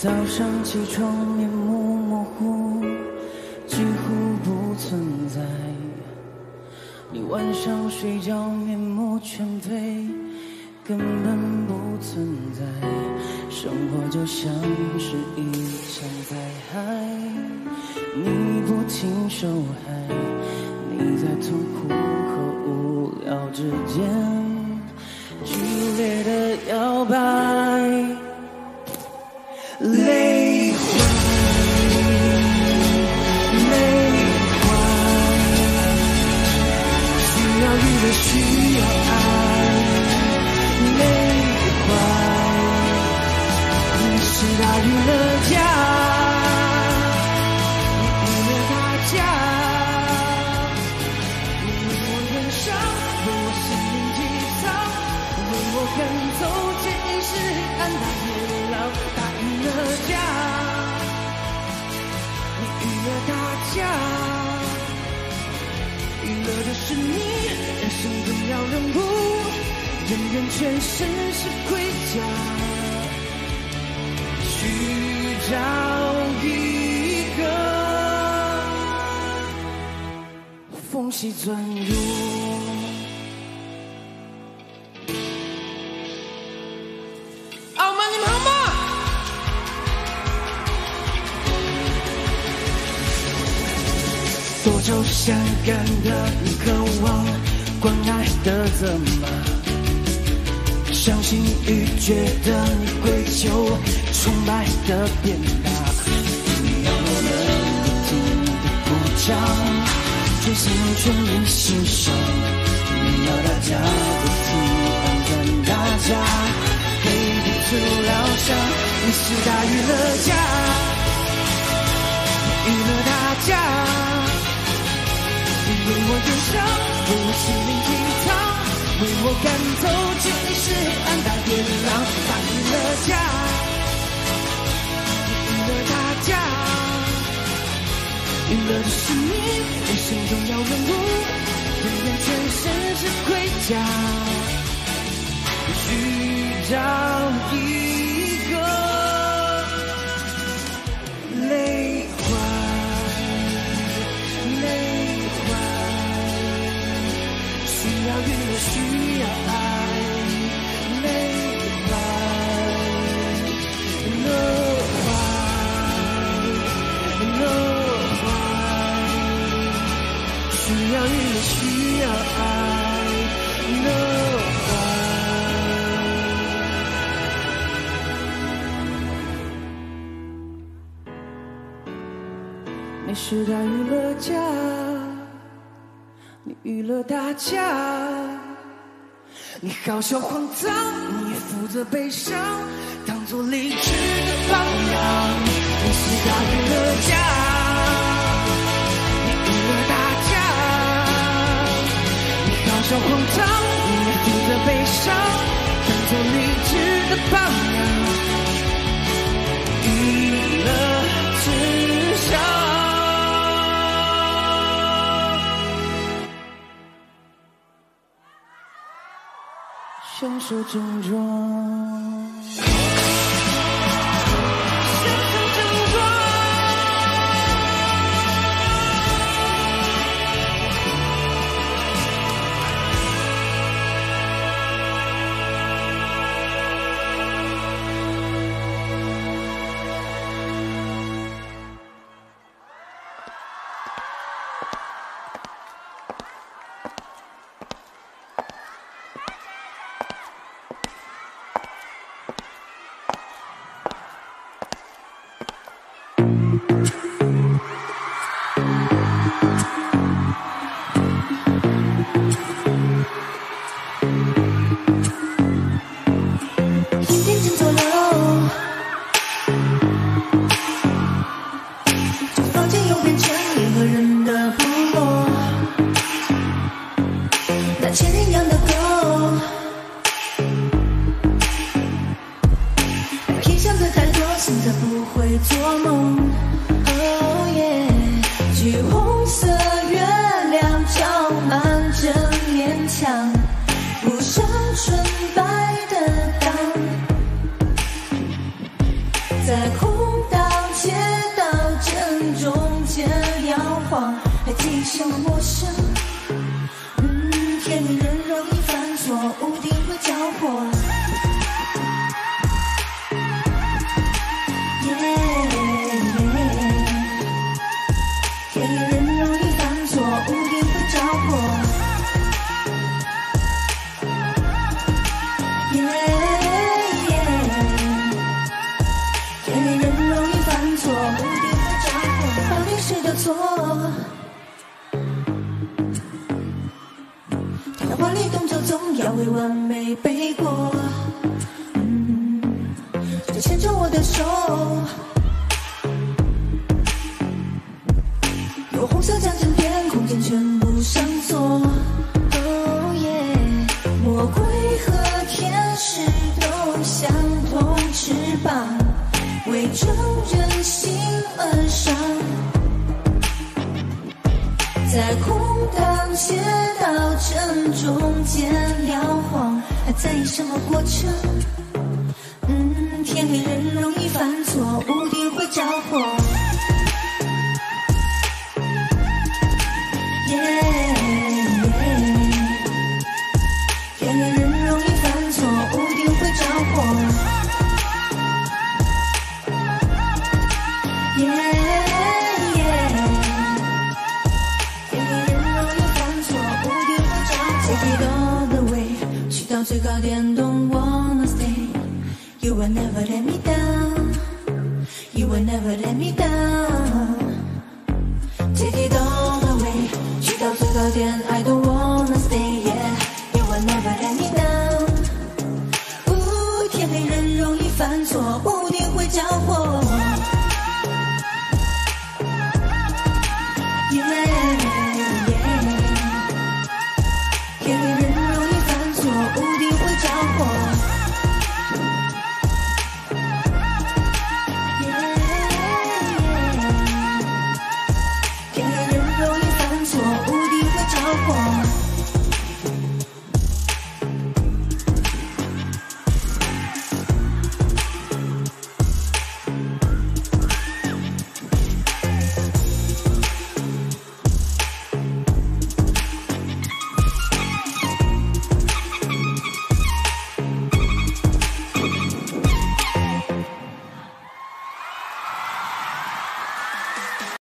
早上起床面目模糊，几乎不存在。你晚上睡觉面目全非，根本不存在。生活就像是一场灾害，你不停受害，你在痛苦和无聊之间剧烈的摇摆。人人全身是盔甲，去找一个缝隙钻入。多愁善感的你，渴望关爱的责骂；伤心欲绝的你，跪求崇拜的鞭打。你要我们不停的鼓掌，全心全意欣赏。你要大家不停按赞大家，可以彼此疗伤。你是大娱乐家，娱乐大家。因为我燃烧，为我心灵鸡汤，为我赶走尽是黑暗大夜郎，大娱乐家，赢了大家，赢了的是你人生重要任务，人人全身是盔甲，需找你是大娱乐家。你娱乐大家，你好笑荒唐，你负责悲伤，当做励志的榜样。你是大娱乐家，你娱乐大家，你好笑荒唐，你负责悲伤，当做励志的榜样。享受症会做梦哦耶橘红色月亮照满整面墙不上纯白的当。在空荡街道正中间摇晃还记意什么陌生完美背过，嗯，就牵着我的手。在空荡街道正中间摇晃还在意什么过程？嗯天黑人容易犯错屋顶会着火 time's you got and don't wanna stay. You will never let me down. You will never let me down. Take it all away. You got and I don't